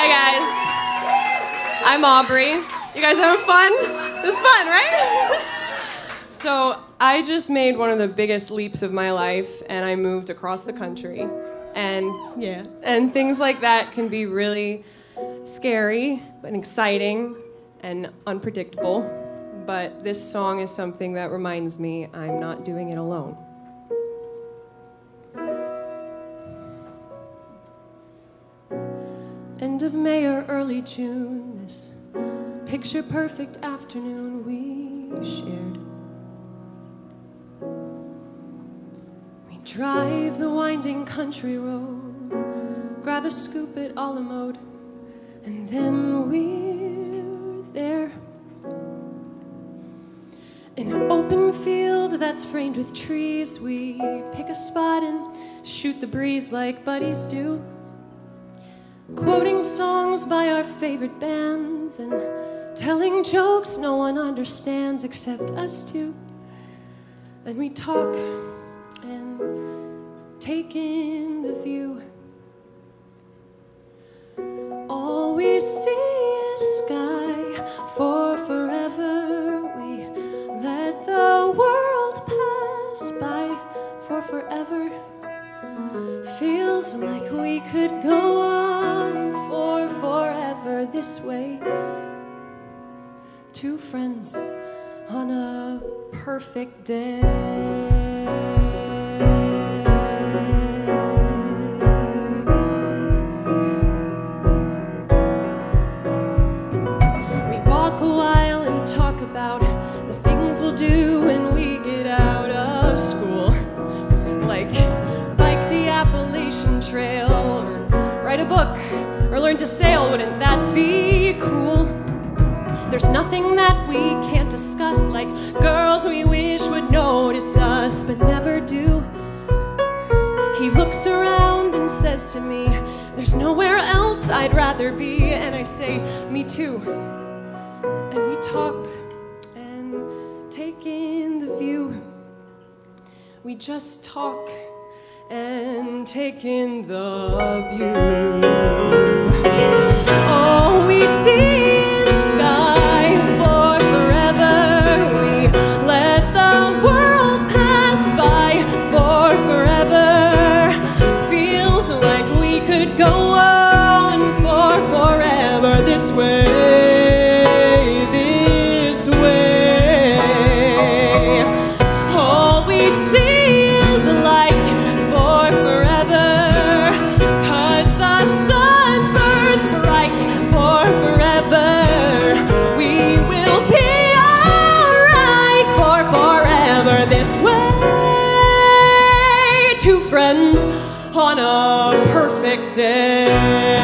Hi, guys. I'm Aubrey. You guys having fun? It was fun, right? so, I just made one of the biggest leaps of my life, and I moved across the country. And yeah, and things like that can be really scary and exciting and unpredictable. But this song is something that reminds me I'm not doing it alone. End of May or early June, this picture perfect afternoon we shared. We drive the winding country road, grab a scoop at a and then we're there. In an open field that's framed with trees, we pick a spot and shoot the breeze like buddies do quoting songs by our favorite bands and telling jokes no one understands except us two. Then we talk and take in the view. All we see is sky for could go on for forever this way. Two friends on a perfect day. We learn to sail. Wouldn't that be cool? There's nothing that we can't discuss, like girls we wish would notice us, but never do. He looks around and says to me, There's nowhere else I'd rather be. And I say, Me too. And we talk and take in the view. We just talk and taking the view. All we see friends on a perfect day.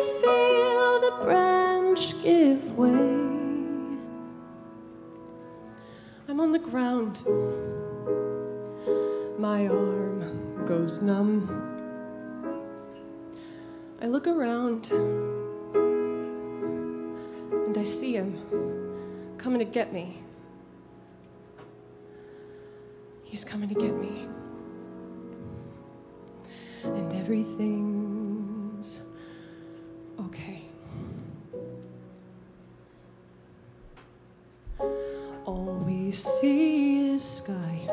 Feel the branch give way. I'm on the ground. My arm goes numb. I look around and I see him coming to get me. He's coming to get me. And everything's okay. All we see is sky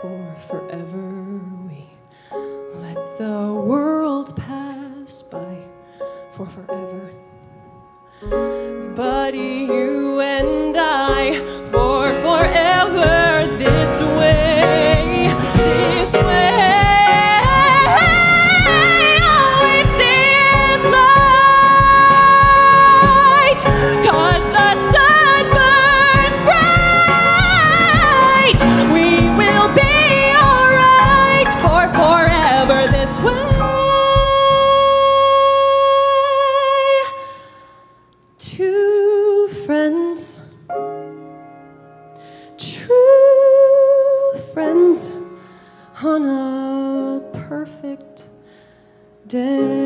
for forever. We let the world pass by for forever. Buddy, you day.